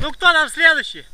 Ну кто там следующий?